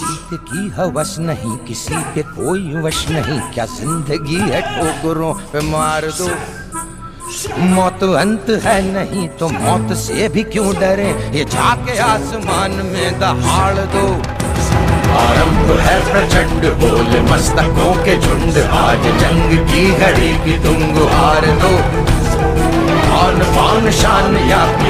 जीत की हवस नहीं, किसी पे कोई वश नहीं। क्या ज़िंदगी है ठोकरों पे मार दो। मौत अंत है नहीं तो मौत से भी क्यों डरे? ये जाके आसमान में दहाड़ दो। आरंभ है प्रचंड बोले, मस्तकों के झुंड। आज जंग की घड़ी की तुम हार दो। आन पान शान या की